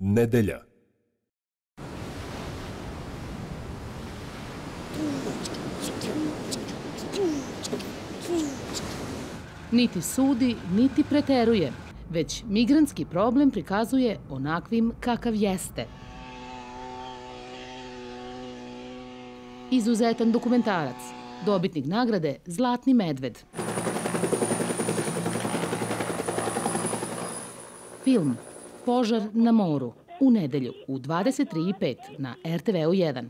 Nedelja. Niti sudi, niti preteruje, već migrantski problem prikazuje onakvim kakav jeste. Izuzetan dokumentarac, dobitnik nagrade Zlatni medved. Film Požar na moru u nedelju u 23.05 na RTV-u 1.